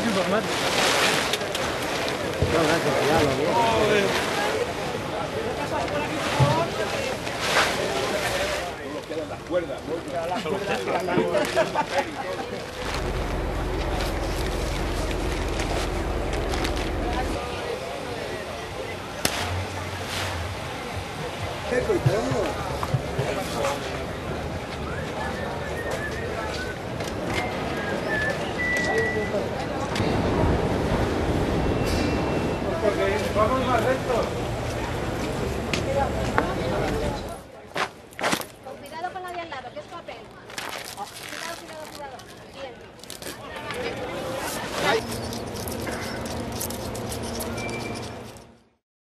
Haz un formato. No, gracias, ya lo veo. Joder. Solo quedan las cuerdas, ¿no? vamos más rectos. Con cuidado con la de al lado, que es papel. Cuidado, cuidado, cuidado. Bien.